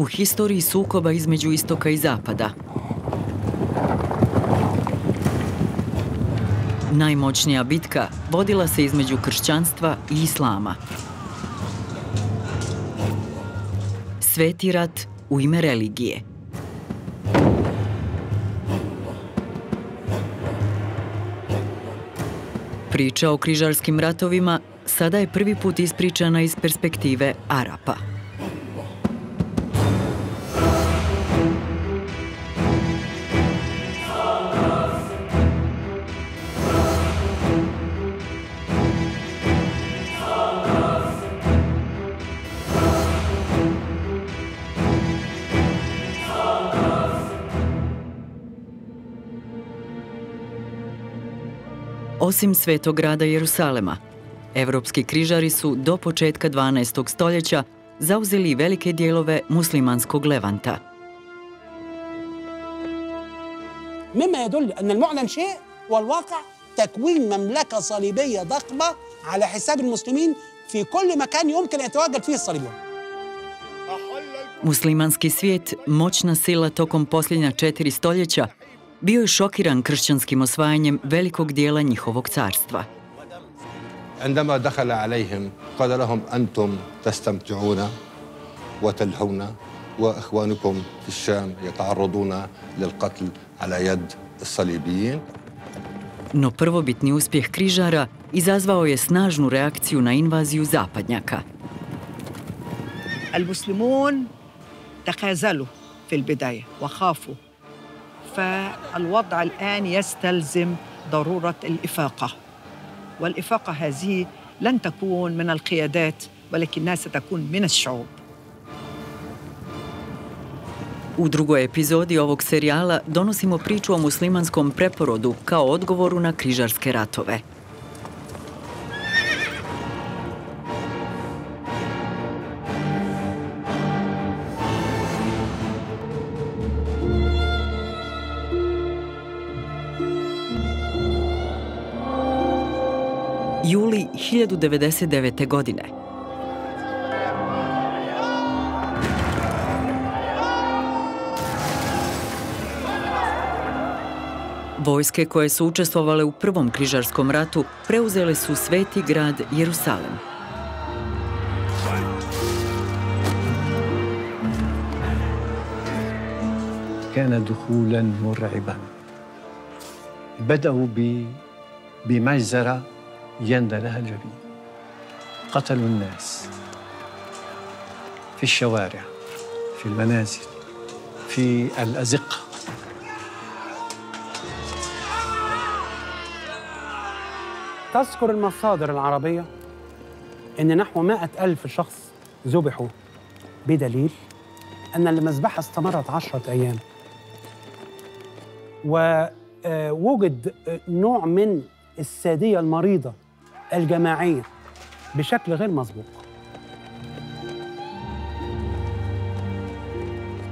u historiji sukoba između istoka i zapada. Najmoćnija bitka vodila se između kršćanstva i islama. Sveti rat u ime religije. Priča o križarskim ratovima sada je prvi put ispričana iz perspektive Arapa. osim svetog grada Jerusalema. Evropski križari su do početka 12. stoljeća zauzeli velike dijelove muslimanskog levanta. مما يدل an المعلن شيء والواقع تكوين waqa' takwin mamlaka على حساب المسلمين في كل مكان fi kulli فيه الصليبيون. yatawajjad. Muslimanski svijet, moćna sila tokom posljednja 4 stoljeća, bio je šokiran kršćanskim osvajanjem velikog dijela njihovog carstva. No prvobitni uspjeh križara izazvao je snažnu reakciju na invaziju zapadnjaka. Al-Muslimun takazalu fil bidaje, فالوضع الان يستلزم ضروره الافاقه والافاقه هذه لن تكون من القيادات ولكنها ستكون من الشعوب U drugoj epizodi ovog serijala donosimo priču o muslimanskom preporodu kao odgovoru na križarske ratove. 1099. godine. Vojske koje su učestvovale u prvom križarskom ratu preuzele su sveti grad Jerusalem. كان دخولا مرعبا بدأوا ب... بمجزرة يندى لها الجبين. قتلوا الناس في الشوارع في المنازل في الأزقة. تذكر المصادر العربية؟ أن نحو مائة ألف شخص ذبحوا بدليل أن المذبحة استمرت عشرة أيام. ووجد نوع من السادية المريضة الجماعية بشكل غير مسبوق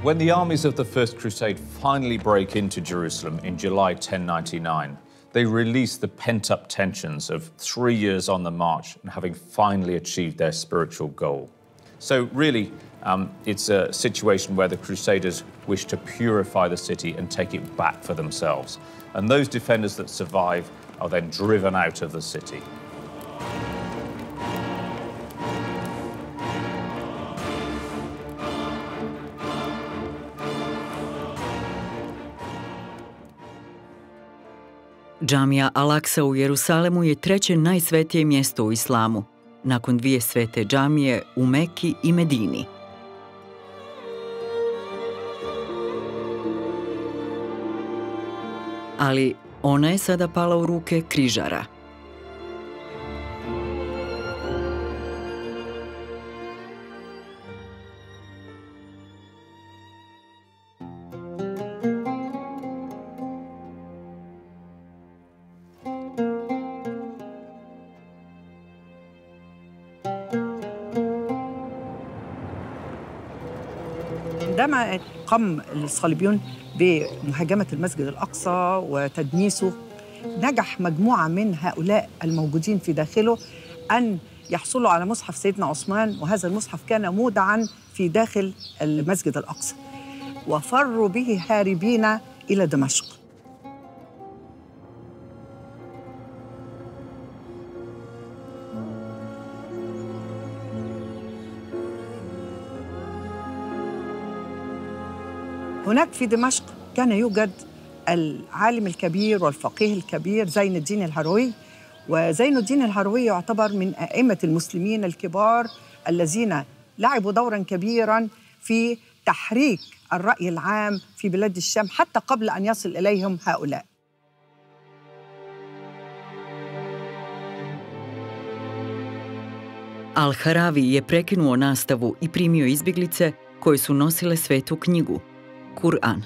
When the armies of the First Crusade finally break into Jerusalem in July 1099, they release the pent up tensions of three years on the march and having finally achieved their spiritual goal. So, really, um, it's a situation where the Crusaders wish to purify the city and take it back for themselves. And those defenders that survive are then driven out of the city. Džamija Al-Aqsa u Jerusalemu je treće najsvetije mjesto u islamu, nakon dvije svete džamije u Meki i Medini. Ali ona je sada pala u ruke križara. قام الصليبيون بمهاجمة المسجد الأقصى وتدنيسه نجح مجموعة من هؤلاء الموجودين في داخله أن يحصلوا على مصحف سيدنا عثمان وهذا المصحف كان مودعا في داخل المسجد الأقصى. وفروا به هاربين إلى دمشق. هناك في دمشق كان يوجد العالم الكبير والفقيه الكبير زين الدين الهروي وزين الدين الهروي يعتبر من أئمة المسلمين الكبار الذين لعبوا دورا كبيرا في تحريك الرأي العام في بلاد الشام حتى قبل أن يصل إليهم هؤلاء. Al-Haravi je prekinuo nastavu i primio izbjeglice koje su nosile svetu knjigu, Kur'an.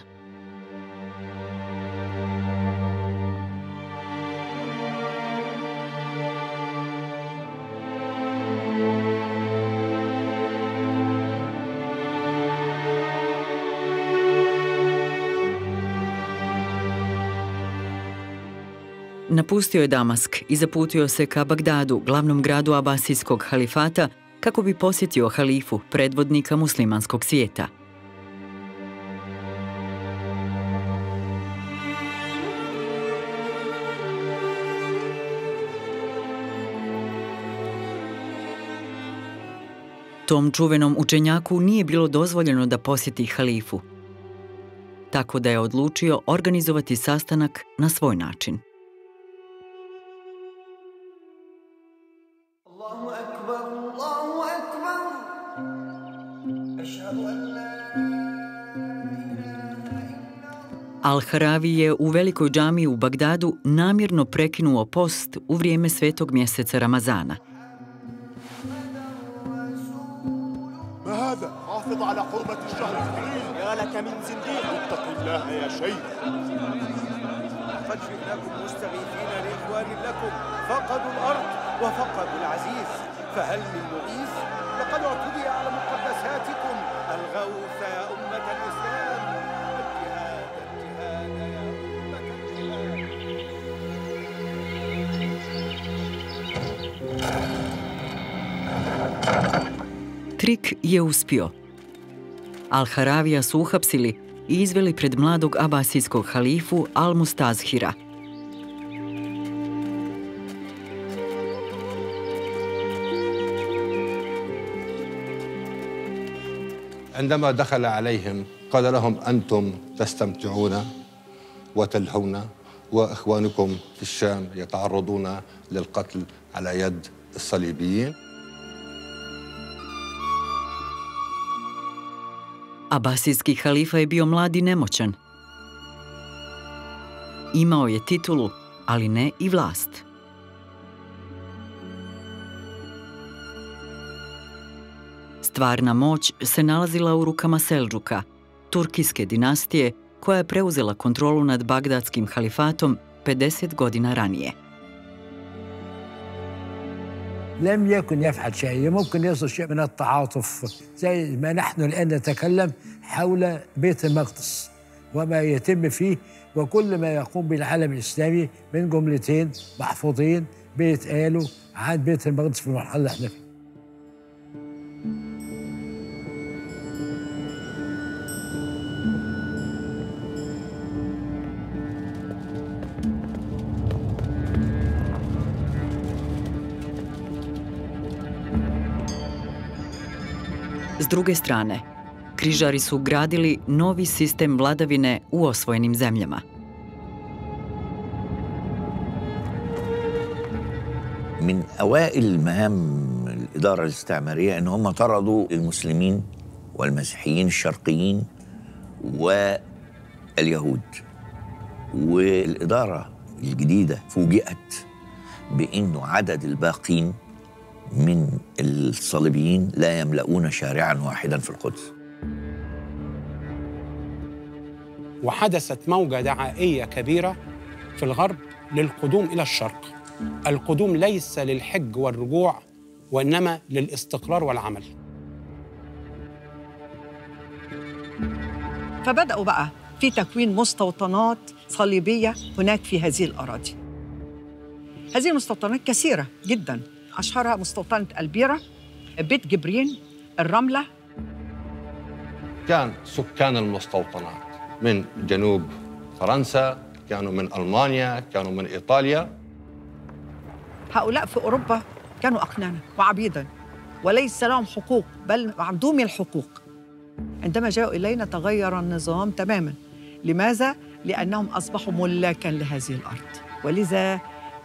Napustio je Damask i zaputio se ka Bagdadu, glavnom gradu Abasijskog halifata, kako bi posjetio halifu, predvodnika muslimanskog svijeta. Tom čuvenom učenjaku nije bilo dozvoljeno da posjeti halifu, tako da je odlučio organizovati sastanak na svoj način. Al-Haravi je u velikoj džami u Bagdadu namjerno prekinuo post u vrijeme svetog mjeseca Ramazana. على حرمة الشهر الكريم. يا لك من زنديق. اتق الله يا شيخ. قد جئناكم مستغيثين لإخوان لكم. فقدوا الأرض وفقدوا العزيز. فهل من مغيث؟ لقد اعتدي على مقدساتكم. الغوث يا أمة الإسلام. الجهاد الجهاد يا أمة الجهاد Trik je uspio. Al-Haravija su uhapsili i izveli pred mladog abasijskog halifu Al-Mustazhira. عندما دخل عليهم قال لهم أنتم تستمتعون وتلهون وإخوانكم في الشام يتعرضون للقتل على يد الصليبيين Abasijski halifa je bio mlad i nemoćan. Imao je titulu, ali ne i vlast. Stvarna moć se nalazila u rukama Selđuka, turkijske dinastije koja je preuzela kontrolu nad bagdadskim halifatom 50 godina ranije. لم يكن يفعل شيء ممكن يصل شيء من التعاطف زي ما نحن الآن نتكلم حول بيت المقدس وما يتم فيه وكل ما يقوم به العالم الإسلامي من جملتين محفوظين بيتقالوا عن بيت المقدس في المرحلة اللي إحنا فيها. S druge strane, križari su gradili novi sistem vladavine u osvojenim zemljama. من أوائل مهام الإدارة الاستعمارية إن هم طردوا المسلمين والمسيحيين الشرقيين واليهود والإدارة الجديدة فوجئت بأنه عدد الباقين من الصليبيين لا يملؤون شارعا واحدا في القدس وحدثت موجة دعائية كبيرة في الغرب للقدوم إلى الشرق. القدوم ليس للحج والرجوع وإنما للاستقرار والعمل. فبدأوا بقى في تكوين مستوطنات صليبية هناك في هذه الأراضي. هذه المستوطنات كثيرة جدا. أشهرها مستوطنة البيرة بيت جبرين الرملة. كان سكان المستوطنات. من جنوب فرنسا كانوا من ألمانيا كانوا من إيطاليا. هؤلاء في أوروبا كانوا أقنانا وعبيدا وليس لهم حقوق بل معدومي الحقوق. عندما جاءوا إلينا تغير النظام تماما. لماذا؟ لأنهم أصبحوا ملاكا لهذه الأرض. ولذا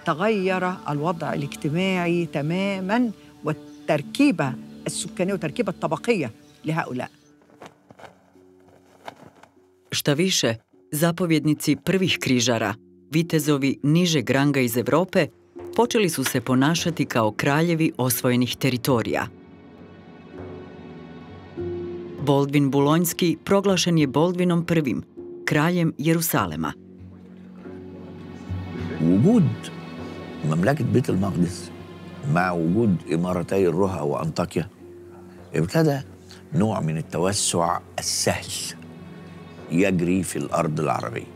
تغير الوضع الاجتماعي تماما والتركيبة السكانية والتركيبة الطبقية لهؤلاء. Šta više, zapovjednici prvih križara, vitezovi nižeg ranga iz Evrope, počeli su se ponašati kao kraljevi osvojenih teritorija. Boldvin Bulonjski proglašen je Boldvinom prvim, kraljem Jerusalema. وجود مملكة بيت المقدس مع وجود إمارتي الرها وأنطاكيا ابتدى نوع من التوسع السهل يجري في الأرض العربية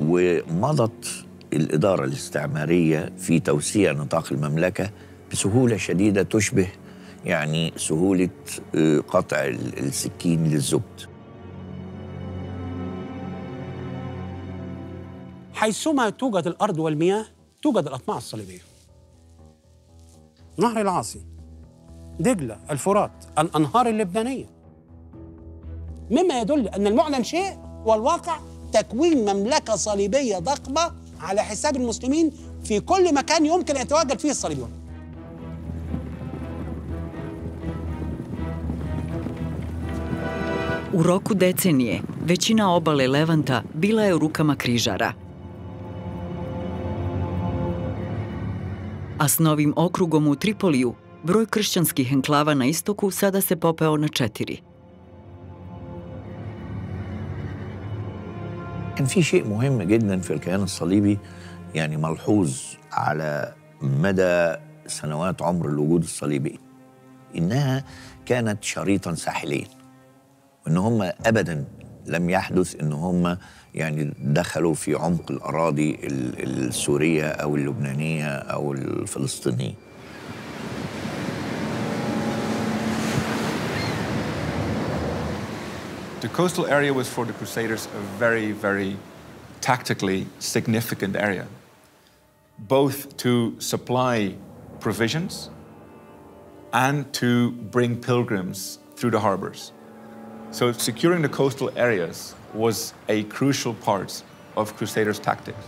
ومضت الإدارة الاستعمارية في توسيع نطاق المملكة بسهولة شديدة تشبه يعني سهولة آه، قطع ال- السكين للزبد حيثما توجد الأرض والمياه توجد الأطماع الصليبية. نهر العاصي دجلة الفرات الأنهار اللبنانية مما يدل ان المعلن شيء والواقع تكوين مملكه صليبيه ضخمه على حساب المسلمين في كل مكان يمكن ان يتواجد فيه الصليبيون. U roku decenije, većina obale Levanta bila je u rukama križara. A s novim okrugom u Tripoliju, broj kršćanskih enklava na istoku sada se popeo na četiri. كان في شيء مهم جدا في الكيان الصليبي يعني ملحوظ على مدى سنوات عمر الوجود الصليبي إنها كانت شريطا ساحليا وإن هم ابدا لم يحدث إن هم يعني دخلوا في عمق الأراضي ال- السورية أو اللبنانية أو الفلسطينية. The coastal area was for the Crusaders a very, very tactically significant area, both to supply provisions and to bring pilgrims through the harbors. So, securing the coastal areas was a crucial part of Crusaders' tactics.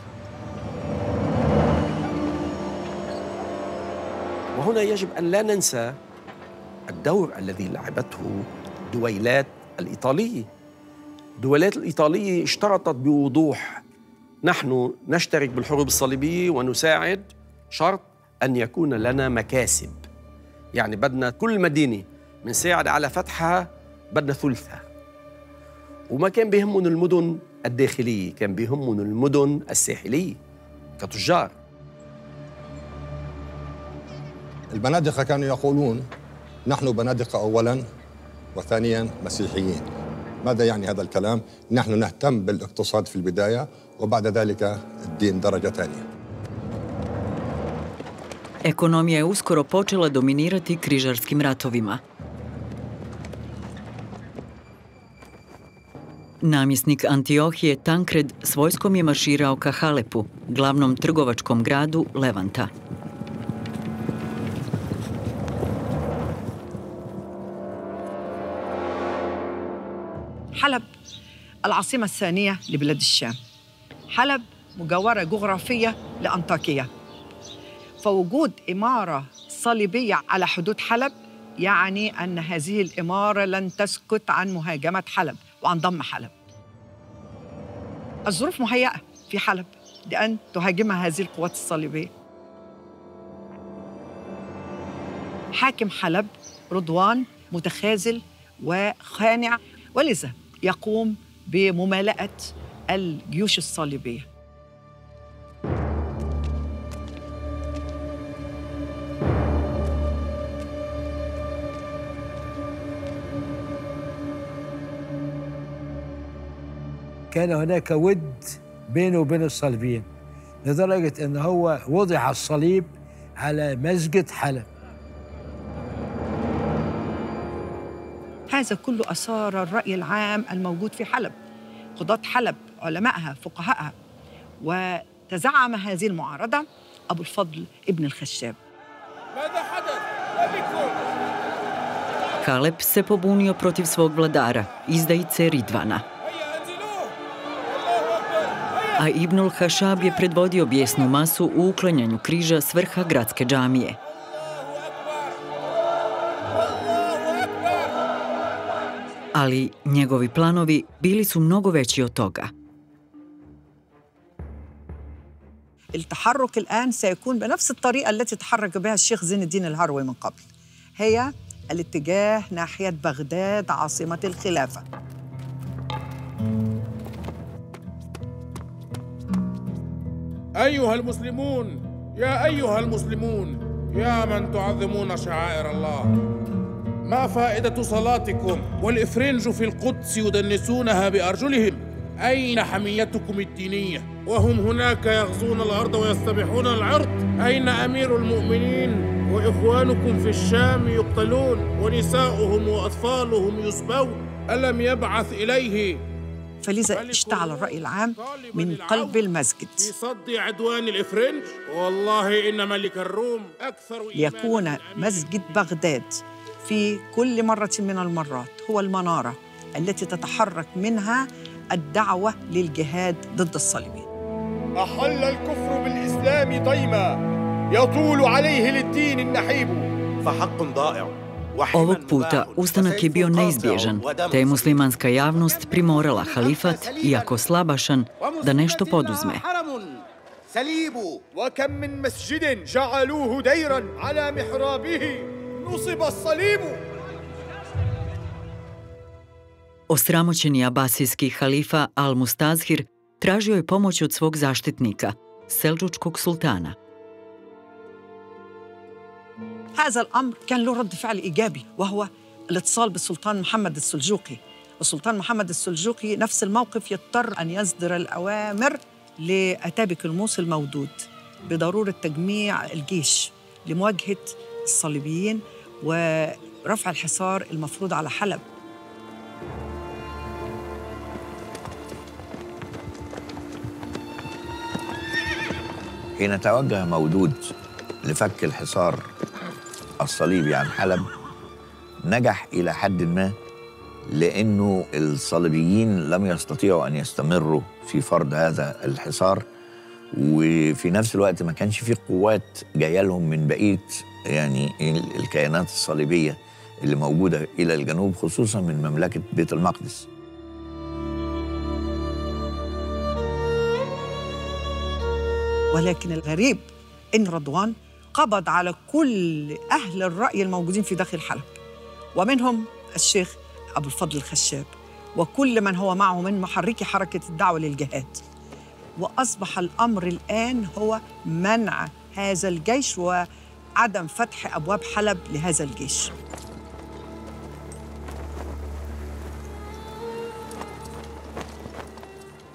وهنا يجب أن لا ننسى الدور الذي لعبته دويلات الإيطالية دويلات الإيطالية اشترطت بوضوح. نحن نشترك بالحروب الصليبية ونساعد. شرط أن يكون لنا مكاسب. يعني بدنا كل مدينة بنساعد على فتحها بدنا ثلثها. وما كان بيهمهم المدن الداخلية كان بيهمهم المدن الساحلية كتجار. البنادقة كانوا يقولون نحن بنادقة أولا وثانيا مسيحيين ماذا يعني هذا الكلام؟ نحن نهتم بالاقتصاد في البداية وبعد ذلك الدين درجة ثانية Ekonomija je uskoro počela dominirati križarskim ratovima. Namjesnik Antiohije Tankred s vojskom je marširao ka Halepu, glavnom trgovačkom gradu Levanta. حلب العاصمة الثانية لبلاد الشام. حلب مجاورة جغرافية لأنطاكية فوجود إمارة صليبية على حدود حلب يعني أن هذه الإمارة لن تسكت عن مهاجمة حلب وعن ضم حلب. الظروف مهيئة في حلب لأن تهاجمها هذه القوات الصليبية. حاكم حلب رضوان متخاذل وخانع ولذا يقوم بممالأة الجيوش الصليبية. كان هناك ود بينه وبين الصليبيين لدرجة أن هو وضع الصليب على مسجد حلب. هذا كله أثار الرأي العام الموجود في حلب قضاة حلب علمائها فقهائها وتزعم هذه المعارضة أبو الفضل ابن الخشاب ماذا حدث؟ ما بكم؟ Se pobunio protiv svog vladara, izdajice Ridvana. A Ibnul Hašab je predvodio bijesnu masu u uklanjanju križa s vrha gradske džamije. Ali njegovi planovi bili su mnogo veći od toga. التحرك الآن سيكون بنفس الطريقة التي تحرك بها الشيخ زين الدين الهروي من قبل. هي الاتجاه ناحية بغداد عاصمة الخلافة. أيها المسلمون يا أيها المسلمون يا من تعظمون شعائر الله. ما فائدة صلاتكم؟ والإفرنج في القدس يدنسونها بأرجلهم. أين حميتكم الدينية؟ وهم هناك يغزون الأرض ويستبيحون العرض. أين أمير المؤمنين؟ وإخوانكم في الشام يقتلون ونساؤهم وأطفالهم يسبون. ألم يبعث إليه؟ فلذا اشتعل الرأي العام من قلب المسجد. في صد عدوان الإفرنج والله إن ملك الروم أكثر ليكون مسجد بغداد. في كل مرة من المرات. هو المنارة التي تتحرك منها الدعوة للجهاد ضد الصليبيين. أحل الكفر بالإسلام ضيما يطول عليه للدين النحيب. فحق ضائع Ovog puta ustanak je bio neizbježan, te je muslimanska javnost primorala halifat, iako slabašan, da nešto poduzme. سليب وكم من مسجد جعلوه ديرا على محرابه نصب الصليب. Osramoćeni abasijski halifa Al-Mustazhir tražio je pomoć od svog zaštitnika, selđučkog sultana – هذا الأمر كان له رد فعل إيجابي وهو الاتصال بالسلطان محمد السلجوقي. السلطان محمد السلجوقي نفس الموقف يضطر أن يصدر الأوامر لأتابك الموصل المودود بضرورة تجميع الجيش لمواجهة الصليبيين ورفع الحصار المفروض على حلب. حين توجه مودود لفك الحصار الصليبي عن حلب نجح إلى حد ما لأنه الصليبيين لم يستطيعوا أن يستمروا في فرض هذا الحصار. وفي نفس الوقت ما كانش في قوات جاية لهم من بقيه يعني الكيانات الصليبية اللي موجودة إلى الجنوب خصوصا من مملكة بيت المقدس. ولكن الغريب إن رضوان قبض على كل أهل الرأي الموجودين في داخل حلب ومنهم الشيخ أبو الفضل الخشاب وكل من هو معه من محركي حركة الدعوة للجهاد وأصبح الأمر الآن هو منع هذا الجيش وعدم فتح أبواب حلب لهذا الجيش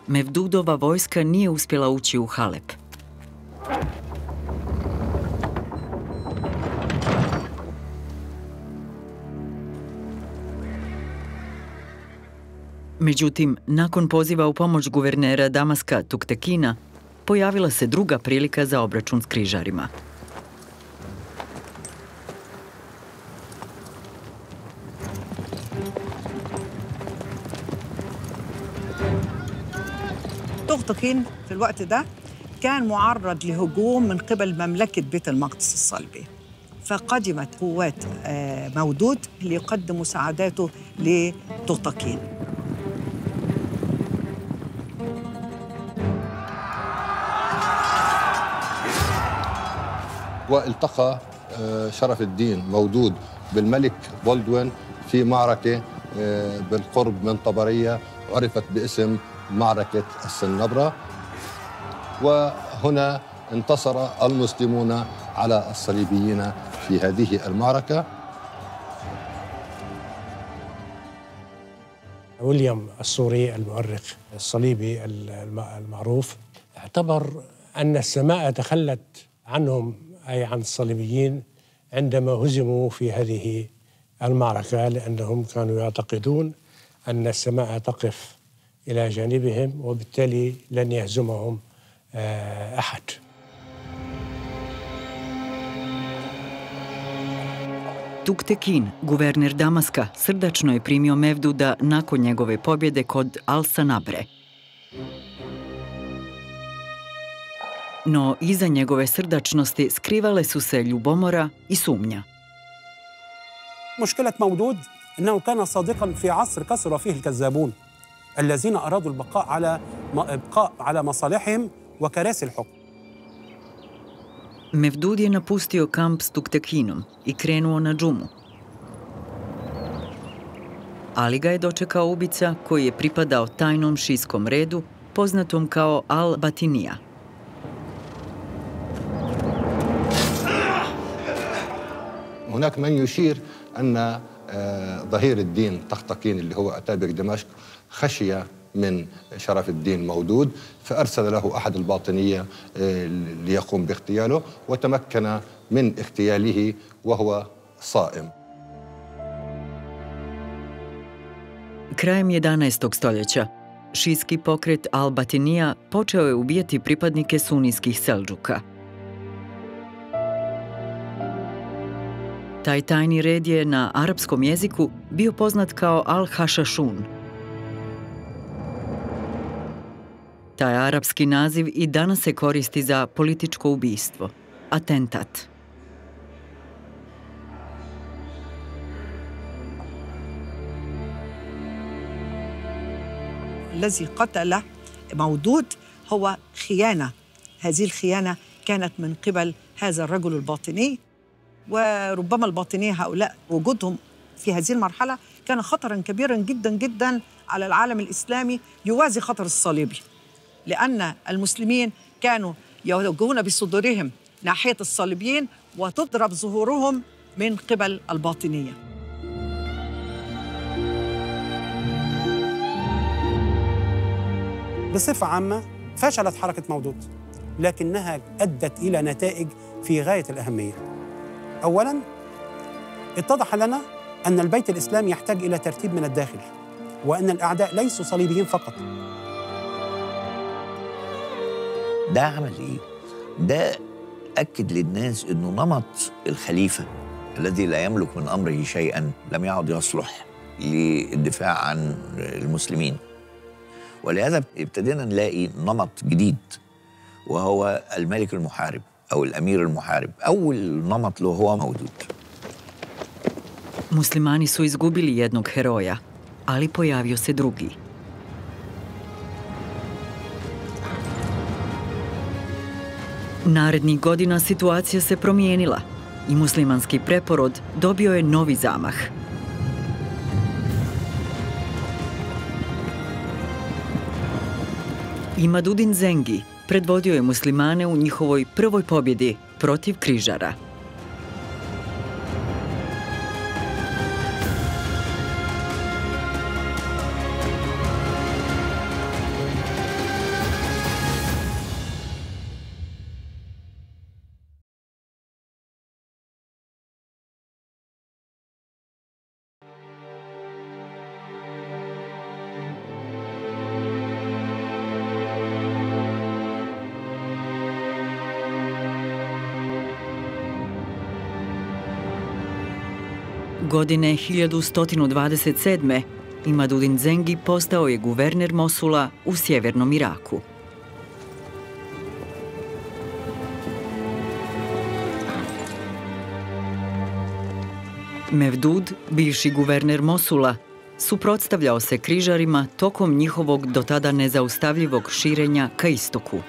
Mevdudova vojska nije uspjela ući u Halep. Međutim, nakon poziva u pomoć guvernera Damaska Tuktekina, pojavila se druga prilika za obračun s križarima. تغتقين في الوقت ده كان معرض لهجوم من قبل مملكة بيت المقدس الصليبي فقدمت قوات مودود ليقدم مساعداته لتغتقين والتقى شرف الدين مودود بالملك بولدوين في معركة بالقرب من طبرية عرفت باسم معركة السنبرة وهنا انتصر المسلمون على الصليبيين في هذه المعركة. ويليام السوري المؤرخ الصليبي المعروف اعتبر أن السماء تخلت عنهم أي عن الصليبيين عندما هزموا في هذه المعركة لأنهم كانوا يعتقدون أن السماء تقف إلى جانبهم وبالتالي لن يهزمهم آه، أحد Tuktekin, guverner Damaska, srdačno je primio Mevduda nakon njegove pobjede kod Al-Sanabre. No iza njegove srdačnosti skrivale su se ljubomora i sumnja. مشكلة مودود أنه كان صادقا في عصر كثر فيه الكذابون الذين أرادوا البقاء على إبقاء على مصالحهم وكراسي الحكم Mevdud je napustio kamp s Tuktekinom i krenuo na džumu. Ali ga je dočekao ubica koji je pripadao tajnom šijskom redu, poznatom kao Al-Batinija. هناك من يشير أن آه، ظهير الدين طقطقين اللي هو أتابك دمشق خشي من شرف الدين مودود فأرسل له أحد الباطنية آه، ليقوم باغتياله وتمكن من اغتياله وهو صائم Krajem 11. stoljeća, šijski pokret Al-Batinija počeo je ubijati pripadnike sunijskih selđuka. Taj tajni red je na arapskom jeziku bio poznat kao Al-Hašašun. Taj arapski naziv i danas se koristi za političko ubijstvo, atentat. الذي قتل مودود هو خيانة هذه الخيانة كانت من قبل هذا الرجل الباطني وربما الباطنية هؤلاء وجودهم في هذه المرحلة كان خطرا كبيرا جدا جدا على العالم الإسلامي يوازي خطر الصليبي لأن المسلمين كانوا يوجهون بصدورهم ناحية الصليبيين وتضرب ظهورهم من قبل الباطنية. بصفة عامة فشلت حركة مودود لكنها أدت إلى نتائج في غاية الأهمية. أولاً اتضح لنا أن البيت الإسلامي يحتاج إلى ترتيب من الداخل وأن الأعداء ليسوا صليبيين فقط. ده عمل إيه؟ ده أكد للناس إنه نمط الخليفة الذي لا يملك من أمره شيئا لم يعد يصلح للدفاع عن المسلمين. ولهذا ابتدينا نلاقي نمط جديد وهو الملك المحارب. او الامير المحارب اول نمط له هو مودود Muslimani su izgubili jednog heroja, ali pojavio se drugi. Narednih godina situacija se promijenila i muslimanski preporod dobio je novi zamah. Imadudin Zengi predvodio je muslimane u njihovoj prvoj pobjedi protiv križara. Godine 1127. Imadudin Zengi postao je guverner Mosula u sjevernom Iraku. Mevdud, bivši guverner Mosula, suprotstavljao se križarima tokom njihovog do tada nezaustavljivog širenja ka istoku.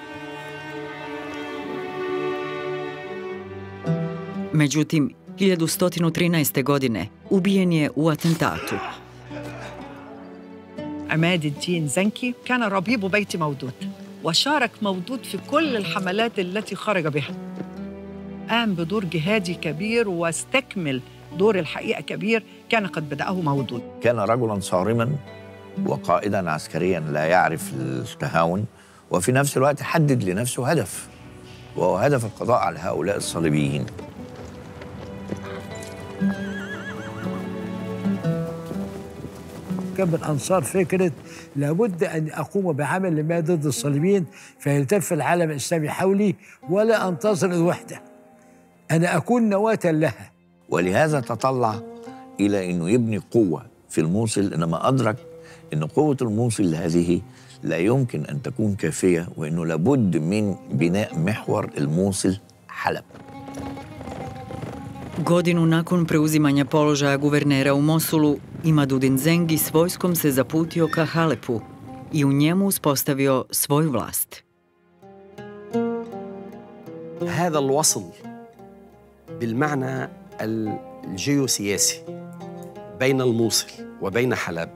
Međutim, 1113. godine ubijen je u atentatu. عماد الدين زنكي كان ربيب بيت مودود وشارك مودود في كل الحملات التي خرج بها قام بدور جهادي كبير واستكمل دور الحقيقة كبير كان قد بدأه مودود كان رجلا صارما وقائدا عسكريا لا يعرف التهاون وفي نفس الوقت حدد لنفسه هدف وهو هدف القضاء على هؤلاء الصليبيين كان من انصار فكره لابد أن أقوم بعمل ما ضد الصليبيين فيلتف العالم الإسلامي حولي ولا أنتظر الوحدة. أنا أكون نواة لها. ولهذا تطلع إلى انه يبني قوة في الموصل. إنما أدرك أن قوة الموصل هذه لا يمكن أن تكون كافية وأنه لابد من بناء محور الموصل حلب. Godinu nakon preuzimanja položaja guvernera u Mosulu, Imadudin Zengi s vojskom se zaputio ka Halepu i u njemu uspostavio svoju vlast. هذا الوصل بالمعنى الجيوسياسي بين الموصل وبين حلب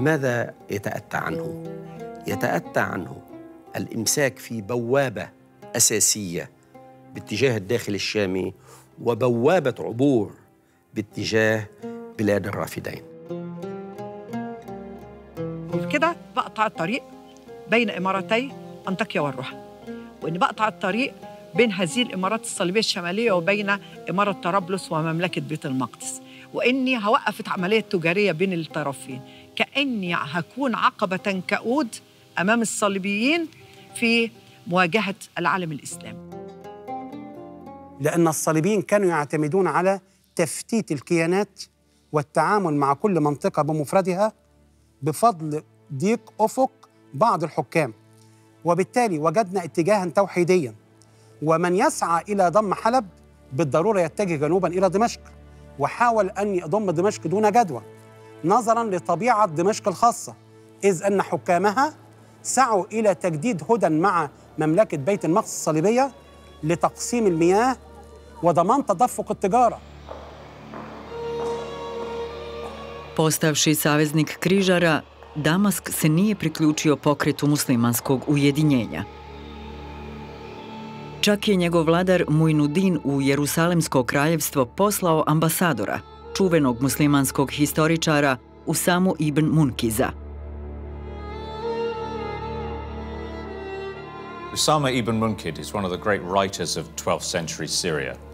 ماذا يتأتى عنه؟ يتأتى عنه الإمساك في بوابة أساسية باتجاه الداخل الشامي وبوابة عبور باتجاه بلاد الرافدين. وبكده بقطع الطريق بين إمارتي أنطاكيا والروحة وإني بقطع الطريق بين هذه الإمارات الصليبية الشمالية وبين إمارة طرابلس ومملكة بيت المقدس وإني هوقف عملية تجارية بين الطرفين كأني هكون عقبة كؤود أمام الصليبيين في مواجهة العالم الإسلامي. لأن الصليبيين كانوا يعتمدون على تفتيت الكيانات والتعامل مع كل منطقة بمفردها بفضل ضيق أفق بعض الحكام. وبالتالي وجدنا اتجاها توحيديا. ومن يسعى إلى ضم حلب بالضرورة يتجه جنوبا إلى دمشق وحاول أن يضم دمشق دون جدوى نظرا لطبيعة دمشق الخاصة إذ أن حكامها سعوا إلى تجديد هدى مع مملكة بيت المقدس الصليبية لتقسيم المياه وضمان تدفق التجارة Postavši saveznik križara, Damask se nije priključio pokretu muslimanskog ujedinjenja. Čak je njegov vladar Mujnudin u Jerusalemsko kraljevstvo poslao ambasadora, čuvenog muslimanskog historičara Usamu ibn Munkiza. Usama ibn Munkid is one of the great writers of 12th century Syria.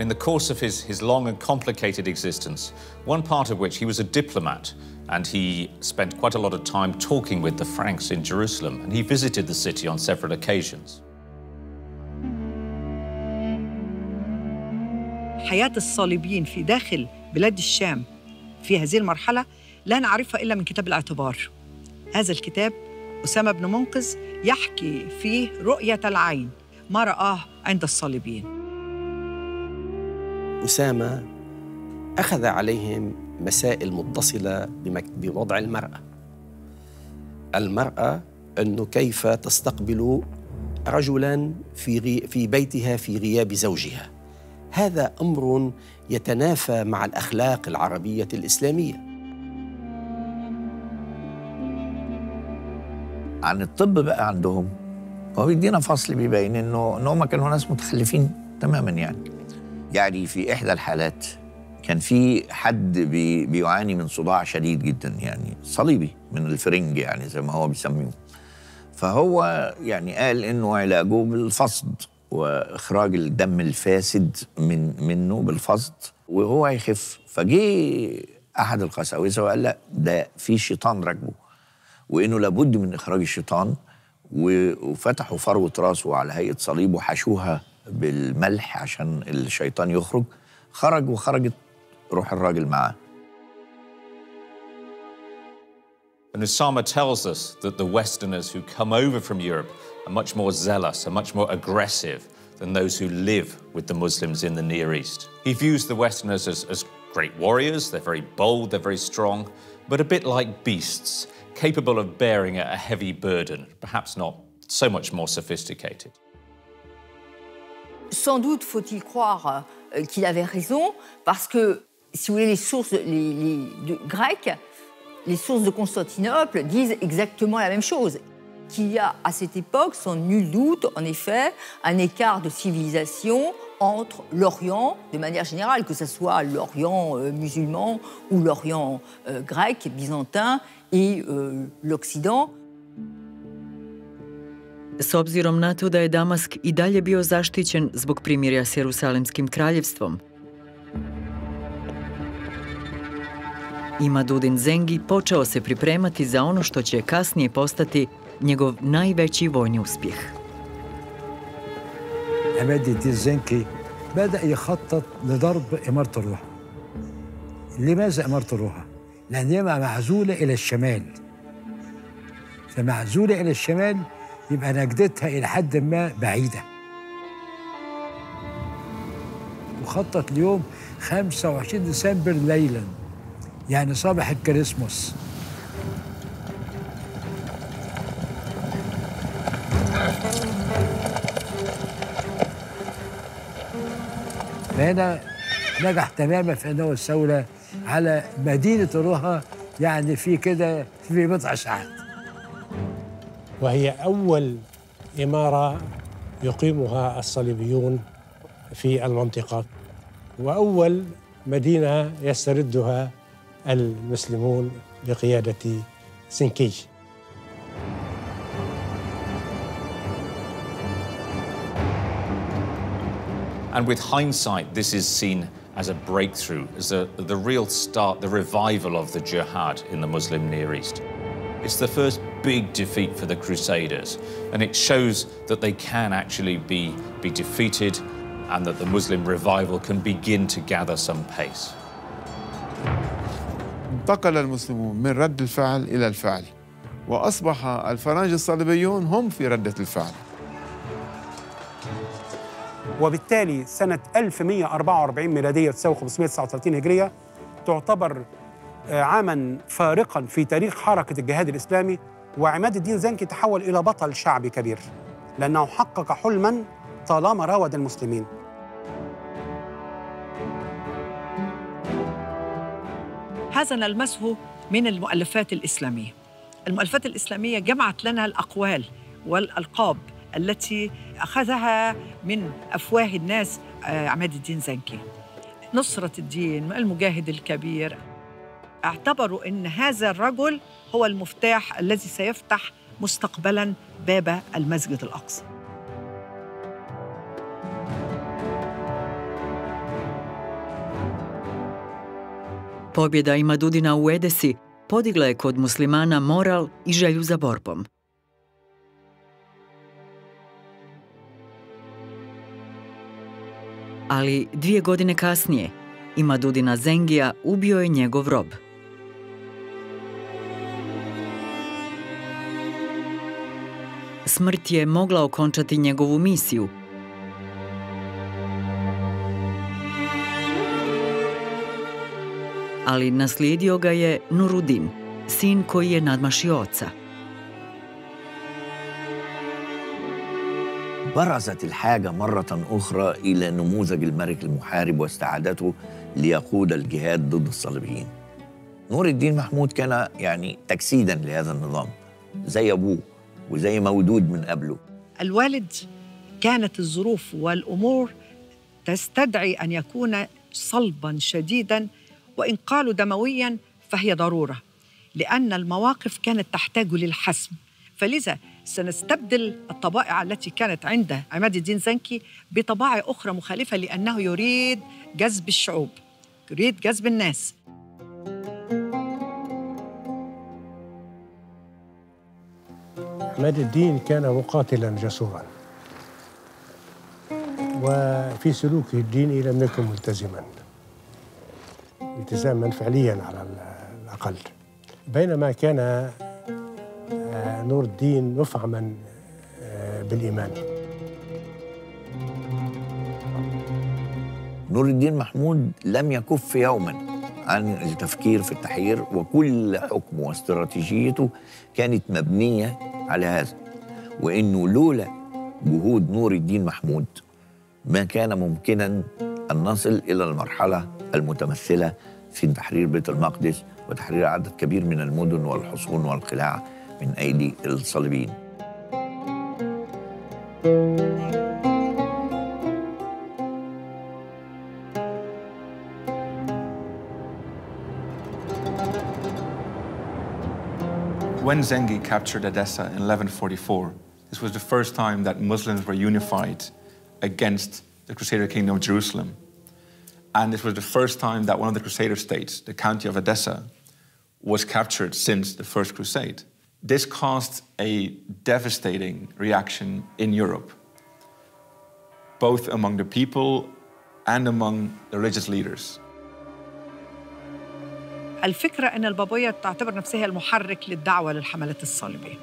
In the course of his, his long and complicated existence, one part of which he was a diplomat and he spent quite a lot of time talking with the Franks in Jerusalem and he visited the city on several occasions. حياة الصليبيين في داخل بلاد الشام في هذه المرحلة لا نعرفها إلا من كتاب الاعتبار هذا الكتاب أسامة بن منقذ يحكي فيه رؤية العين ما رآه عند الصليبيين أسامة أخذ عليهم مسائل متصلة بوضع المرأة. المرأة أنه كيف تستقبل رجلا في, في بيتها في غياب زوجها. هذا أمر يتنافى مع الأخلاق العربية الإسلامية. عن الطب بقى عندهم هو بيدينا فصل بيبين إنه ان هم كانوا ناس متخلفين تماما يعني. يعني في إحدى الحالات كان في حد بي بيعاني من صداع شديد جدا يعني صليبي من الفرنج يعني زي ما هو بيسميه فهو يعني قال إنه علاجه بالفصد وإخراج الدم الفاسد من منه بالفصد وهو هيخف. فجه أحد القساوسة وقال لا ده في شيطان راكبه وإنه لابد من إخراج الشيطان وفتحوا فروة راسه على هيئة صليب وحشوها بالملح عشان الشيطان يخرج خرج وخرجت روح الراجل معاه And Usama tells us that the Westerners who come over from Europe are much more zealous, are much more aggressive than those who live with the Muslims in the Near East. He views the Westerners as, as great warriors, they're very bold, they're very strong, but a bit like beasts, capable of bearing a, a heavy burden, perhaps not so much more sophisticated. Sans doute faut-il croire euh, qu'il avait raison, parce que, si vous voulez, les sources grecques, les sources de Constantinople disent exactement la même chose. Qu'il y a à cette époque, sans nul doute, en effet, un écart de civilisation entre l'Orient, de manière générale, que ce soit l'Orient euh, musulman ou l'Orient euh, grec, byzantin, et l'Occident. S obzirom na to da je Damask i dalje bio zaštićen zbog primirja s Jerusalimskim kraljevstvom, Imadudin Zengi počeo se pripremati za ono što će kasnije postati njegov najveći vojni uspjeh. عماد الدين زنكي بدأ يخطط لضرب إمارة الروحة لماذا إمارة الروحة؟ لأنها معزولة إلى الشمال فمعزولة إلى الشمال يبقى نجدتها إلى حد ما بعيدة. وخطط ليوم 25 ديسمبر ليلا يعني صباح الكريسماس. فهنا نجح تماما في انه يستولى على مدينة روها يعني في كده في بضع ساعات. وهي أول إمارة يقيمها الصليبيون في المنطقة وأول مدينة يستردها المسلمون بقيادة سنكي And with hindsight, this is seen as a breakthrough, as a, the real start, the revival of the jihad in the Muslim Near East. It's the first big defeat for the Crusaders, and it shows that they can actually be, be defeated and that the Muslim revival can begin to gather some pace. انتقل المسلمون من رد الفعل إلى الفعل وأصبح الفرنج الصليبيون هم في ردة الفعل وبالتالي سنة 1144 ميلادية تساوي 539 هجرية تعتبر آه، عاما فارقا في تاريخ حركة الجهاد الإسلامي وعماد الدين زنكي تحول إلى بطل شعبي كبير لأنه حقق حلما طالما راود المسلمين. هذا نلمسه من المؤلفات الإسلامية. المؤلفات الإسلامية جمعت لنا الأقوال والألقاب التي أخذها من أفواه الناس آه، عماد الدين زنكي. نصرة الدين المجاهد الكبير. اعتبروا أن هذا الرجل هو المفتاح الذي سيفتح مستقبلا باب المسجد الأقصى Pobjeda Imadudina u Edesi podigla je kod muslimana moral i želju za borbom. Ali dvije godine kasnije Imadudina Zengija ubio je njegov rob. Smrt je mogla okončati njegovu misiju, ali naslijedio ga je Nurudin, sin koji je nadmašio oca. برزت الحاجة مرة أخرى إلى نموذج الملك المحارب واستعادته ليقود الجهاد ضد الصليبيين. نور الدين محمود كان يعني تجسيدا لهذا النظام زي أبوه. وزي مودود من قبله. الوالد كانت الظروف والأمور تستدعي أن يكون صلبا شديدا وإن قالوا دمويا فهي ضرورة لأن المواقف كانت تحتاج للحسم. فلذا سنستبدل الطبائع التي كانت عند عماد الدين زنكي بطبائع أخرى مخالفة لأنه يريد جذب الشعوب يريد جذب الناس. عماد الدين كان مقاتلا جسورا. وفي سلوكه الديني لم يكن ملتزما. التزاما فعليا على الأقل. بينما كان آه، نور الدين مفعما آه، بالإيمان. نور الدين محمود لم يكف يوما عن التفكير في التحرير وكل حكمه واستراتيجيته كانت مبنية على هذا وإنه لولا جهود نور الدين محمود ما كان ممكنا أن نصل إلى المرحلة المتمثلة في تحرير بيت المقدس وتحرير عدد كبير من المدن والحصون والقلاع من أيدي الصليبيين. When Zengi captured Edessa in 1144, This was the first time that Muslims were unified against the Crusader Kingdom of Jerusalem. And this was the first time that one of the Crusader states, the county of Edessa, was captured since the First Crusade. This caused a devastating reaction in Europe, both among the people and among the religious leaders. الفكرة أن البابوية تعتبر نفسها المحرك للدعوة للحملات الصليبية.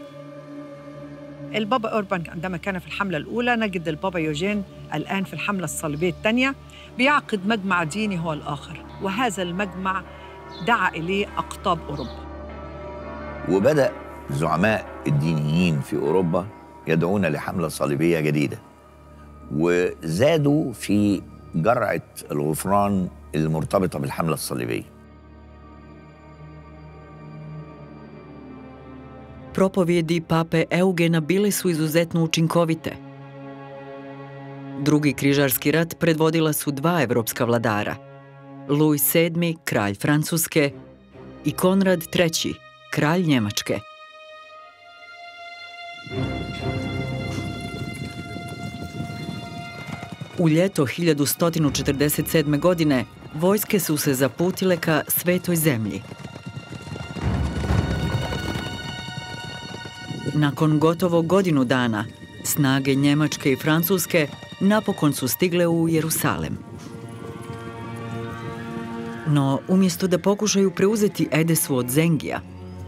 البابا أوربان عندما كان في الحملة الأولى نجد البابا يوجين الآن في الحملة الصليبية الثانية بيعقد مجمع ديني هو الآخر وهذا المجمع دعا إليه أقطاب أوروبا. وبدأ زعماء الدينيين في أوروبا يدعون لحملة صليبية جديدة وزادوا في جرعة الغفران المرتبطة بالحملة الصليبية. Propovjedi pape Eugena bili su izuzetno učinkovite. Drugi križarski rat predvodila su dva evropska vladara. Louis VII, kralj Francuske i Konrad III, kralj Njemačke. U ljeto 1147. godine vojske su se zaputile ka Svetoj zemlji. Nakon gotovo godinu dana, snage Njemačke i Francuske napokon su stigle u Jerusalem. No, umjesto da pokušaju preuzeti Edesu od Zengija,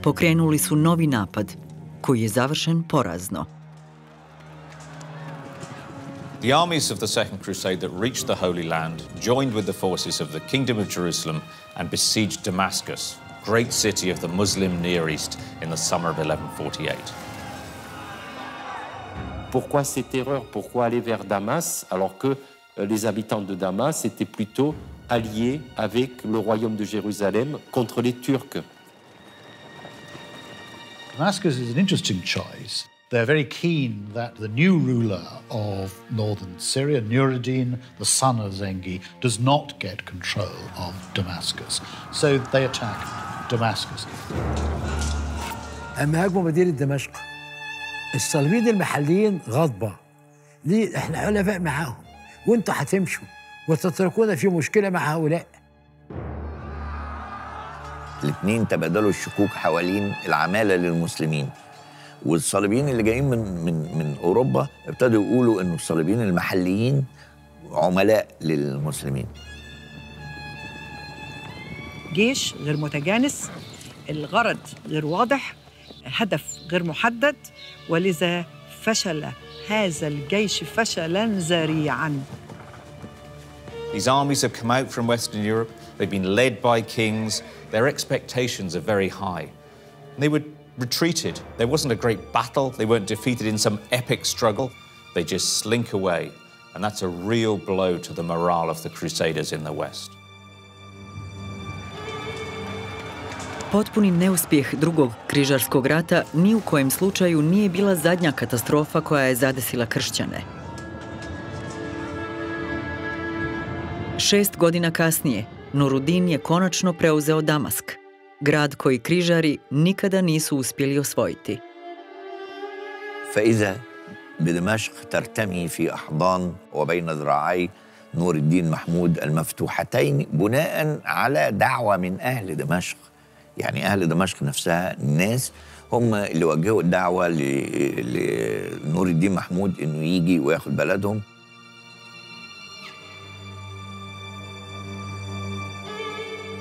pokrenuli su novi napad, koji je završen porazno. The armies of the Second Crusade that reached the Holy Land joined with the forces of the Kingdom of Jerusalem and besieged Damascus, great city of the Muslim Near East, in the summer of 1148. Pourquoi cette erreur Pourquoi aller vers Damas alors que euh, les habitants de Damas étaient plutôt alliés avec le royaume de Jérusalem contre les Turcs Damascus is an interesting choice. They're very keen that the new ruler of northern Syria, Nuruddin, the son of Zengi, does not get control of Damascus. So they attack Damascus. اما هاجموا مدينه دمشق الصليبيين المحليين غضبه ليه؟ إحنا حلفاء معاهم. وأنتوا هتمشوا وتتركونا في مشكلة مع هؤلاء. الاثنين تبادلوا الشكوك حوالين العمالة للمسلمين. والصليبيين اللي جايين من من من أوروبا ابتدوا يقولوا إنه الصليبيين المحليين عملاء للمسلمين. جيش غير متجانس الغرض غير واضح هدف غير محدد ولذا فشل هذا الجيش فشلا ذريعا These armies have come out from Western Europe. They've been led by kings. Their expectations are very high. And they were retreated. There wasn't a great battle. They weren't defeated in some epic struggle. They just slink away. And that's a real blow to the morale of the Crusaders in the West. Potpuni neuspjeh drugog križarskog rata ni u kojem slučaju nije bila zadnja katastrofa koja je zadesila kršćane. Šest godina kasnije, Nurudin je konačno preuzeo Damask, grad koji križari nikada nisu uspjeli osvojiti. فإذا بدمشق ترتمي في أحضان وبين ذراعي نور الدين محمود المفتوحتين بناء على دعوة من أهل دمشق يعني أهل دمشق نفسها الناس هم اللي وجهوا الدعوة لنور الدين محمود إنه يجي وياخد بلدهم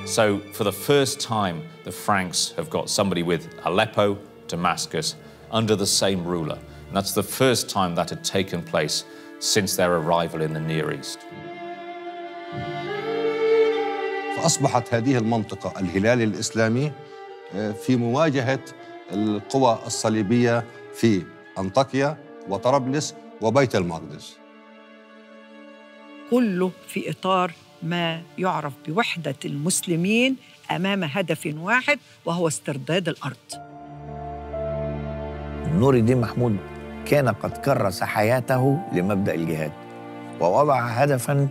So, for the first time, the Franks have got somebody with Aleppo, Damascus, under the same ruler. And that's the first time that had taken place since their arrival in the Near East. فأصبحت هذه المنطقة الهلال الإسلامي آه، في مواجهة القوى الصليبية في أنطاكيا وطرابلس وبيت المقدس. كله في إطار ما يعرف بوحدة المسلمين أمام هدف واحد وهو استرداد الأرض. نور الدين محمود كان قد كرس حياته لمبدأ الجهاد ووضع هدفا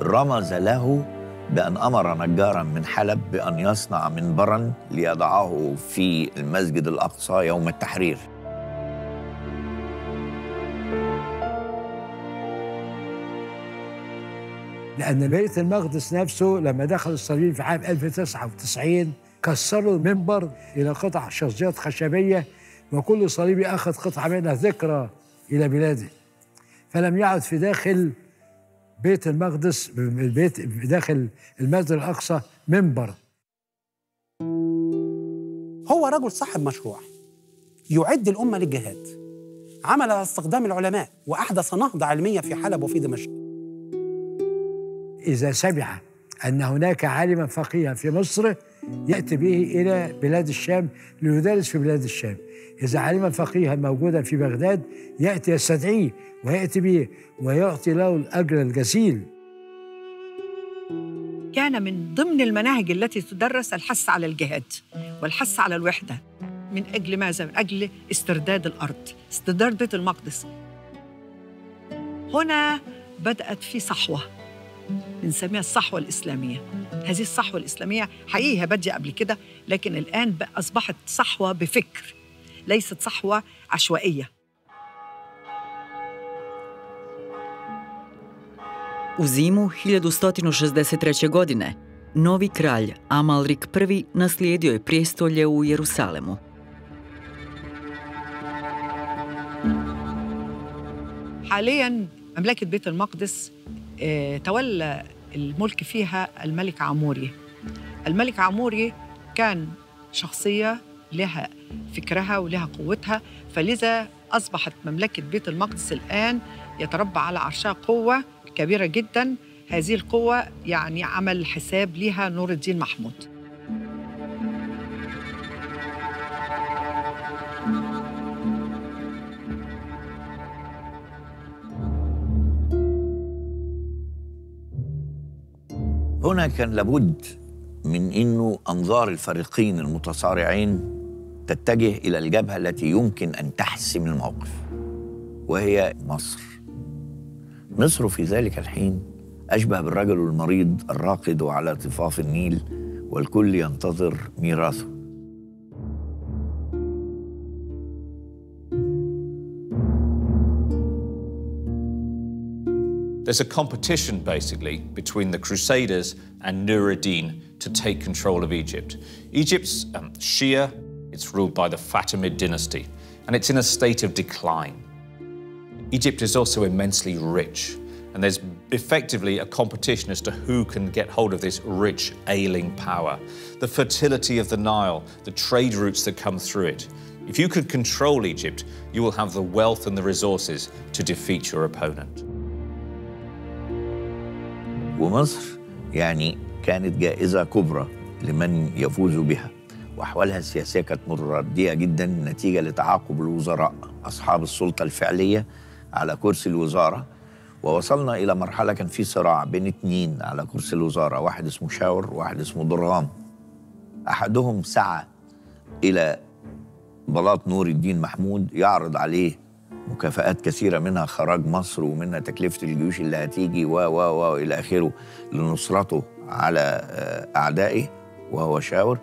رمز له بأن أمر نجارا من حلب بأن يصنع منبرا ليضعه في المسجد الأقصى يوم التحرير. لأن بيت المقدس نفسه لما دخل الصليب في عام 1099 كسروا المنبر إلى قطع شخصيات خشبية وكل صليبي أخذ قطعة منها ذكرى إلى بلاده فلم يعد في داخل بيت المقدس البيت داخل المسجد الأقصى منبر. هو رجل صاحب مشروع يعد الأمة للجهاد عمل على استخدام العلماء وأحدث نهضة علمية في حلب وفي دمشق. إذا سمع أن هناك عالما فقيها في مصر يأتي به إلى بلاد الشام ليدرس في بلاد الشام. إذا عالما فقيها موجودا في بغداد يأتي يستدعيه ويأتي به ويعطي له الأجر الجزيل. كان من ضمن المناهج التي تدرس الحث على الجهاد والحث على الوحدة من أجل ماذا؟ من أجل استرداد الأرض استرداد بيت المقدس. هنا بدأت في صحوة. بنسميها الصحوة الإسلامية هذه الصحوة الإسلامية حقيقة بدي قبل كده لكن الآن أصبحت صحوة بفكر ليست صحوة عشوائية U zimu 1163. godine novi kralj Amalrik I naslijedio je prijestolje u Jerusalemu. حاليا مملكة بيت المقدس تولى الملك فيها الملك عموري. الملك عموري كان شخصية لها فكرها ولها قوتها فلذا أصبحت مملكة بيت المقدس الآن يتربع على عرشها قوة كبيرة جدا. هذه القوة يعني عمل حساب لها نور الدين محمود. هنا كان لابد من إنه أنظار الفريقين المتصارعين تتجه إلى الجبهة التي يمكن أن تحسم الموقف وهي مصر. مصر في ذلك الحين أشبه بالرجل المريض الراقد على ضفاف النيل والكل ينتظر ميراثه. There's a competition, basically, between the Crusaders and Nur ad-Din to take control of Egypt. Egypt's um, Shia, it's ruled by the Fatimid dynasty, and it's in a state of decline. Egypt is also immensely rich, and there's effectively a competition as to who can get hold of this rich, ailing power. The fertility of the Nile, the trade routes that come through it. If you can control Egypt, you will have the wealth and the resources to defeat your opponent. ومصر يعني كانت جائزة كبرى لمن يفوز بها. وأحوالها السياسية كانت متردية جدا نتيجة لتعاقب الوزراء أصحاب السلطة الفعلية على كرسي الوزارة. ووصلنا إلى مرحلة كان في صراع بين اتنين على كرسي الوزارة واحد اسمه شاور وواحد اسمه درغام. أحدهم سعى إلى بلاط نور الدين محمود يعرض عليه مكافآت كثيرة منها خراج مصر ومنها تكلفة الجيوش اللي هتيجي و و و إلى آخره لنصرته على أعدائه وهو شاور.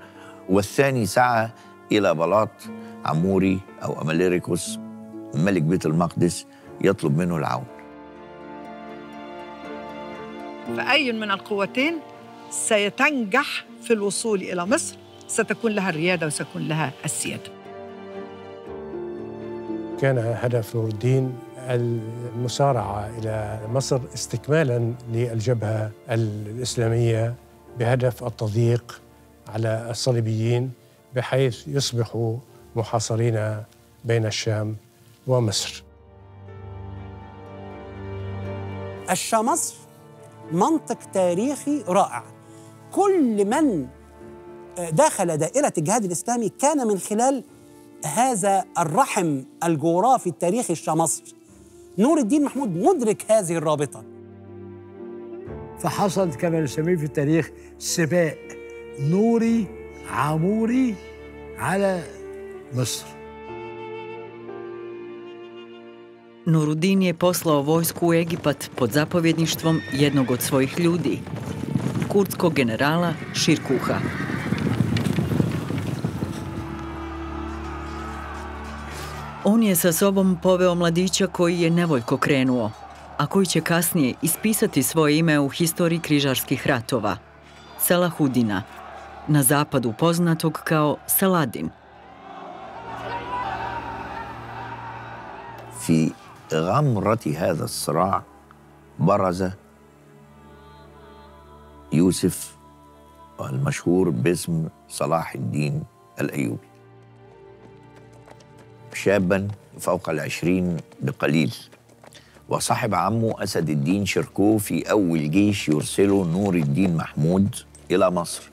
والثاني سعى إلى بلاط عموري أو أماليريكوس ملك بيت المقدس يطلب منه العون. فأي من القوتين سيتنجح في الوصول إلى مصر. ستكون لها الريادة وسيكون لها السيادة. كان هدف نور الدين المسارعة إلى مصر استكمالا للجبهة الإسلامية بهدف التضييق على الصليبيين بحيث يصبحوا محاصرين بين الشام ومصر. الشمصر منطق تاريخي رائع. كل من دخل دائرة الجهاد الإسلامي كان من خلال هذا الرحم الجغرافي التاريخي الشمصر نور الدين محمود مدرك هذه الرابطة فحصل كما نسميه في التاريخ سباق نوري عموري على مصر Nurudin je poslao vojsku u Egipat pod zapovjedništvom jednog od svojih ljudi, kurdskog generala Širkuha. On je sa sobom poveo mladića koji je nevoljko krenuo. a koji će kasnije ispisati svoje ime u historiji križarskih ratova, Salahudina, na zapadu poznatog kao Saladin. في غمرة هذا الصراع برز يوسف المشهور باسم صلاح الدين الأيوبي شابا فوق العشرين بقليل وصاحب عمه أسد الدين شركو في أول جيش يرسله نور الدين محمود إلى مصر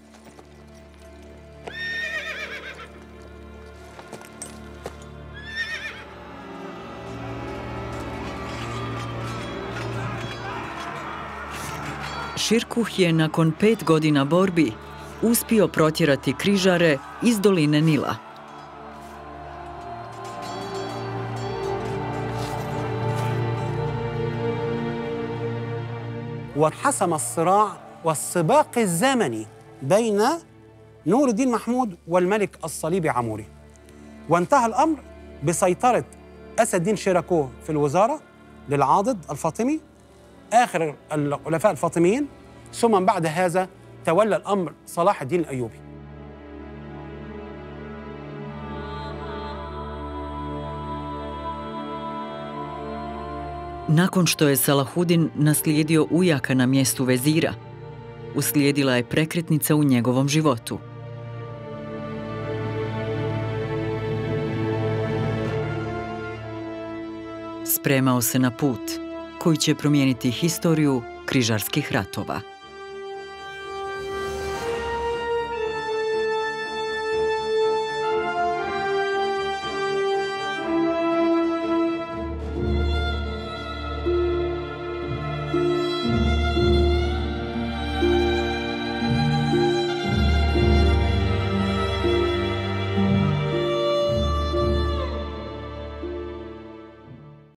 Širkuh je nakon pet godina borbi uspio protjerati križare iz doline Nila. وانحسم الصراع والسباق الزمني بين نور الدين محمود والملك الصليبي عموري. وانتهى الأمر بسيطرة أسد الدين شيراكو في الوزارة للعاضد الفاطمي آخر الخلفاء الفاطميين ثم بعد هذا تولى الأمر صلاح الدين الأيوبي. Nakon što je Salahudin naslijedio ujaka na mjestu vezira, uslijedila je prekretnica u njegovom životu. Spremao se na put koji će promijeniti historiju križarskih ratova.